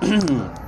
嗯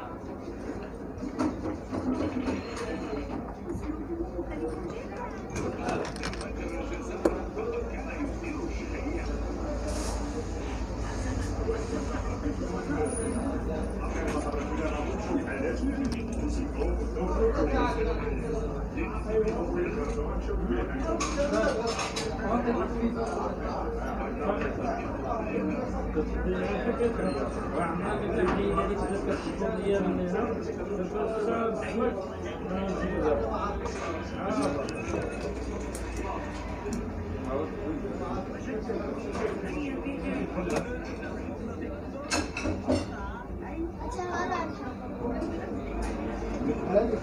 وأعمال التحليل التي تذكرتكم هي من Thank you. كلامك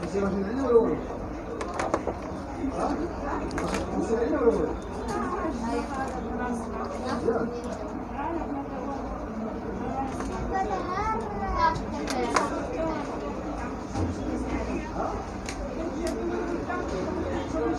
Você imagina ele ou eu? Você lembra ou eu? Yeah.